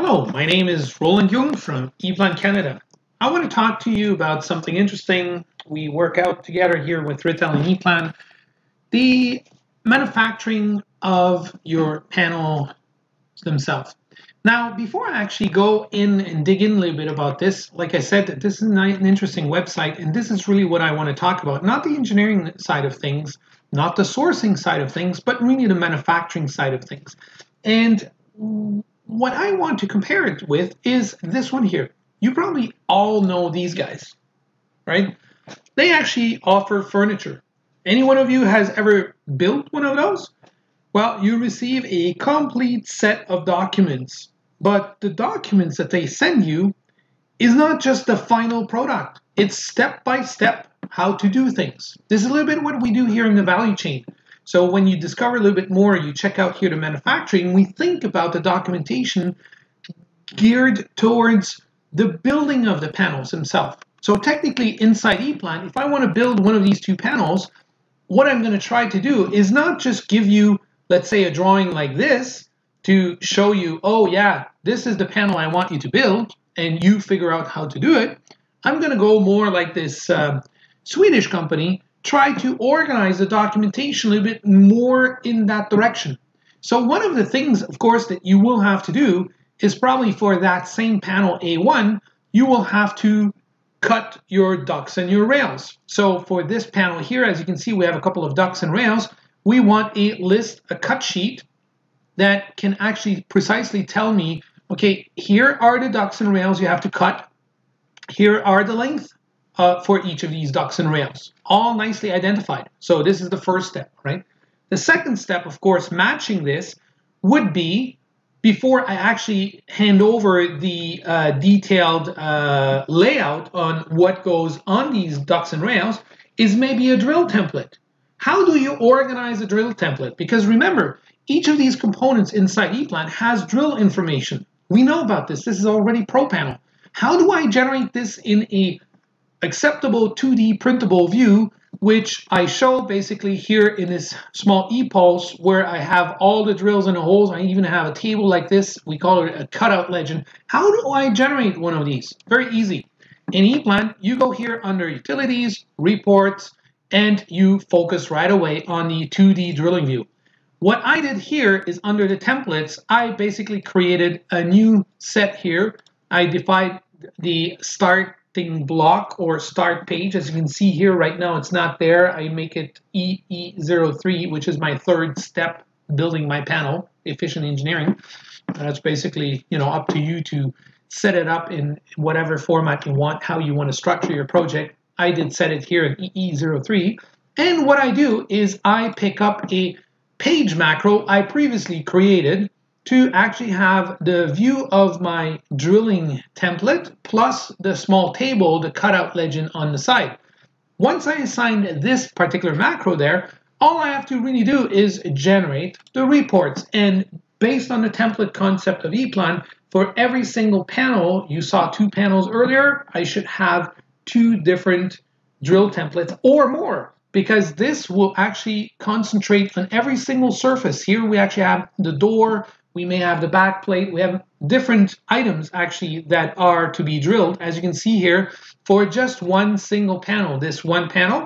Hello, my name is Roland Younk from ePlan Canada. I want to talk to you about something interesting. We work out together here with Rittal and ePlan. The manufacturing of your panel themselves. Now, before I actually go in and dig in a little bit about this, like I said, this is an interesting website, and this is really what I want to talk about. Not the engineering side of things, not the sourcing side of things, but really the manufacturing side of things. And what I want to compare it with is this one here. You probably all know these guys, right? They actually offer furniture. Any one of you has ever built one of those? Well, you receive a complete set of documents, but the documents that they send you is not just the final product. It's step by step how to do things. This is a little bit what we do here in the value chain. So when you discover a little bit more, you check out here the manufacturing, we think about the documentation geared towards the building of the panels themselves. So technically inside ePlan, if I want to build one of these two panels, what I'm going to try to do is not just give you let's say a drawing like this to show you, oh yeah, this is the panel I want you to build, and you figure out how to do it, I'm going to go more like this um, Swedish company, try to organize the documentation a little bit more in that direction. So one of the things, of course, that you will have to do is probably for that same panel A1, you will have to cut your ducts and your rails. So for this panel here, as you can see, we have a couple of ducts and rails we want a list, a cut sheet that can actually precisely tell me, okay, here are the ducts and rails you have to cut. Here are the length uh, for each of these ducts and rails, all nicely identified. So this is the first step, right? The second step, of course, matching this would be before I actually hand over the uh, detailed uh, layout on what goes on these ducts and rails is maybe a drill template. How do you organize a drill template? Because remember, each of these components inside ePlan has drill information. We know about this. This is already ProPanel. How do I generate this in a acceptable 2D printable view, which I show basically here in this small ePulse where I have all the drills and the holes. I even have a table like this. We call it a cutout legend. How do I generate one of these? Very easy. In ePlan, you go here under Utilities, Reports, and you focus right away on the 2D drilling view. What I did here is under the templates, I basically created a new set here. I defined the block or start page. As you can see here right now, it's not there. I make it EE03, which is my third step building my panel, efficient engineering. That's basically, you know, up to you to set it up in whatever format you want, how you want to structure your project. I did set it here in EE03. And what I do is I pick up a page macro I previously created to actually have the view of my drilling template plus the small table, the cutout legend on the side. Once I assign this particular macro there, all I have to really do is generate the reports. And based on the template concept of ePlan, for every single panel, you saw two panels earlier, I should have two different drill templates or more because this will actually concentrate on every single surface. Here we actually have the door, we may have the back plate, we have different items actually that are to be drilled. As you can see here, for just one single panel, this one panel,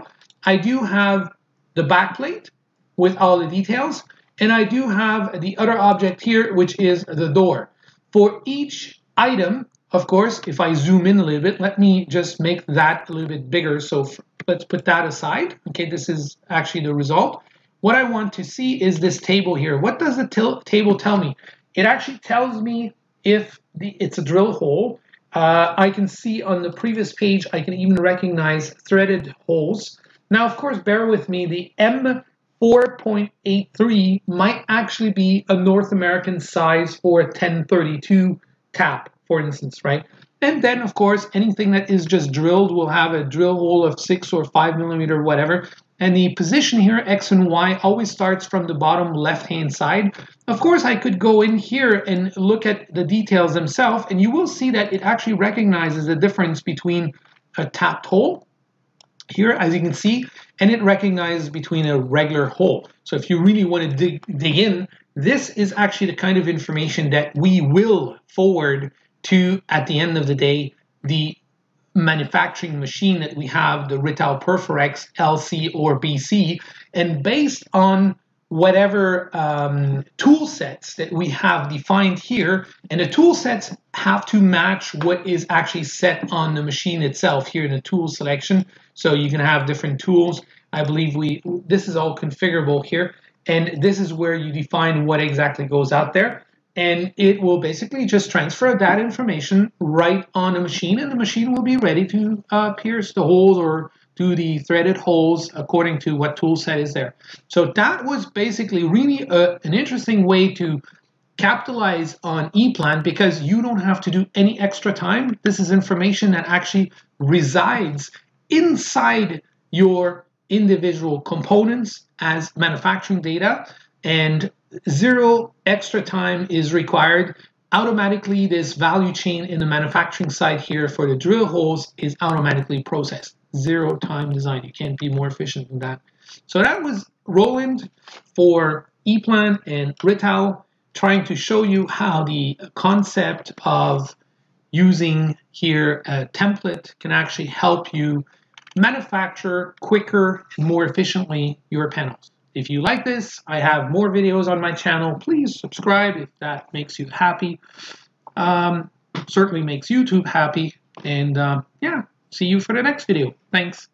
I do have the back plate with all the details, and I do have the other object here, which is the door. For each item, of course, if I zoom in a little bit, let me just make that a little bit bigger. So let's put that aside. Okay, this is actually the result. What I want to see is this table here. What does the table tell me? It actually tells me if the, it's a drill hole. Uh, I can see on the previous page, I can even recognize threaded holes. Now, of course, bear with me, the M4.83 might actually be a North American size for a 1032 tap for instance, right? And then, of course, anything that is just drilled will have a drill hole of six or five millimeter, whatever. And the position here, X and Y, always starts from the bottom left-hand side. Of course, I could go in here and look at the details themselves, and you will see that it actually recognizes the difference between a tapped hole here, as you can see, and it recognizes between a regular hole. So if you really want to dig, dig in, this is actually the kind of information that we will forward to, at the end of the day, the manufacturing machine that we have, the Rittal Perforex LC or BC, and based on whatever um, tool sets that we have defined here, and the tool sets have to match what is actually set on the machine itself here in the tool selection. So you can have different tools. I believe we this is all configurable here, and this is where you define what exactly goes out there. And it will basically just transfer that information right on the machine, and the machine will be ready to uh, pierce the holes or do the threaded holes according to what tool set is there. So that was basically really a, an interesting way to capitalize on ePlan because you don't have to do any extra time. This is information that actually resides inside your individual components as manufacturing data and zero extra time is required. Automatically, this value chain in the manufacturing side here for the drill holes is automatically processed zero time design. You can't be more efficient than that. So that was Roland for ePlan and Rittal trying to show you how the concept of using here a template can actually help you manufacture quicker and more efficiently your panels. If you like this, I have more videos on my channel. Please subscribe if that makes you happy. Um, certainly makes YouTube happy. And um, yeah, see you for the next video. Thanks.